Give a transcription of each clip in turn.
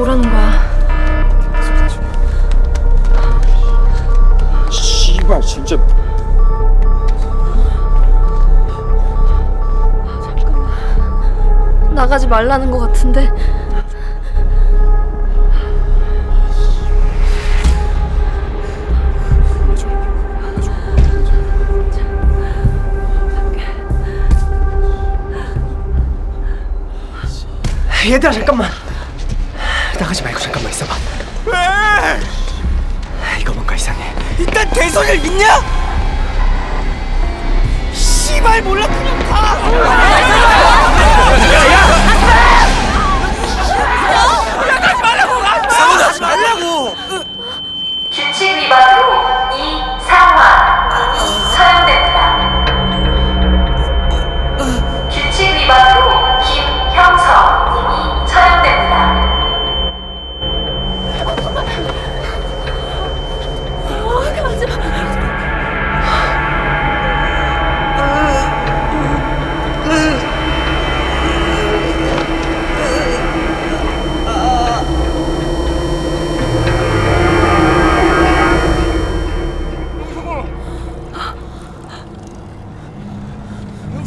그러는 거야? 씨발 진짜 나가지 말라는 거 같은데. 얘들아 잠깐만 나가지 말고 잠깐만 있어봐 왜? 이거 뭔가 이상해 일단 대선을 믿냐? 씨발 몰라 그냥 가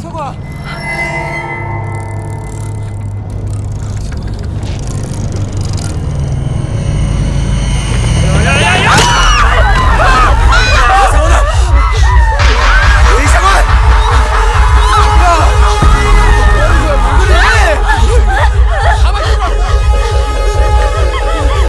快过。来